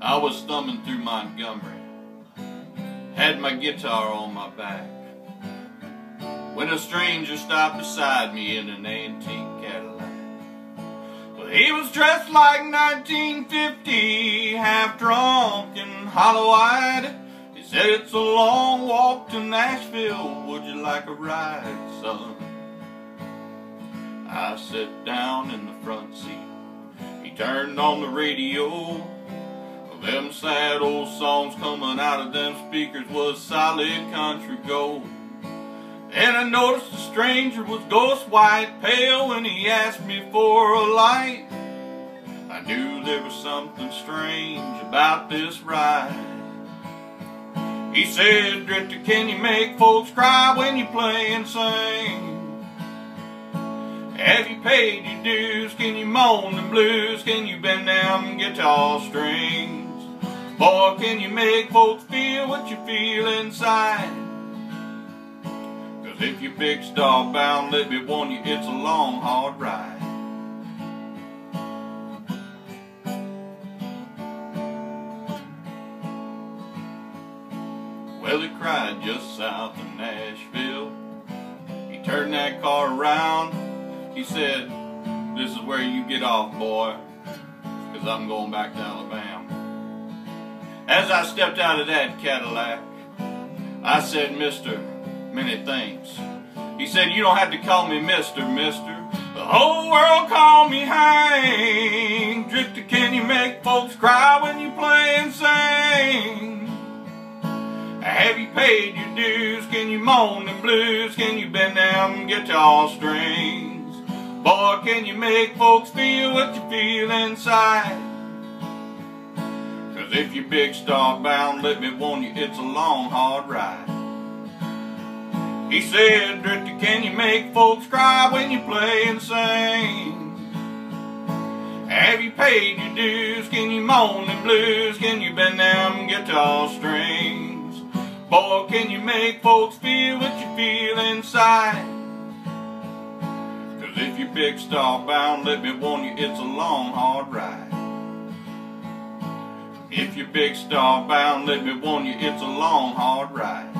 I was thumbing through Montgomery, had my guitar on my back, when a stranger stopped beside me in an antique Cadillac. Well, he was dressed like 1950, half drunk and hollow-eyed. He said, it's a long walk to Nashville, would you like a ride, son? I sat down in the front seat. He turned on the radio. Them sad old songs coming out of them speakers was solid country gold. And I noticed the stranger was ghost white pale when he asked me for a light. I knew there was something strange about this ride. He said, Drifter, can you make folks cry when you play and sing? Have you paid your dues? Can you moan the blues? Can you bend them guitar strings? Boy, can you make folks feel what you feel inside? Cause if you're big star bound, let me warn you, it's a long, hard ride. Well, he cried just south of Nashville. He turned that car around. He said, this is where you get off, boy, because I'm going back to Alabama. As I stepped out of that Cadillac, I said, Mister, many thanks. He said, you don't have to call me Mister, Mister. The whole world call me Hank. Drifter, can you make folks cry when you play and sing? Have you paid your dues? Can you moan the blues? Can you bend them guitar strings? Boy, can you make folks feel what you feel inside? Cause if you're big star bound, let me warn you, it's a long, hard ride. He said, Drifter, can you make folks cry when you play and sing? Have you paid your dues? Can you moan the blues? Can you bend them guitar strings? Boy, can you make folks feel what you feel inside? Cause if you're big star bound, let me warn you, it's a long, hard ride. If you're big star bound, let me warn you, it's a long, hard ride.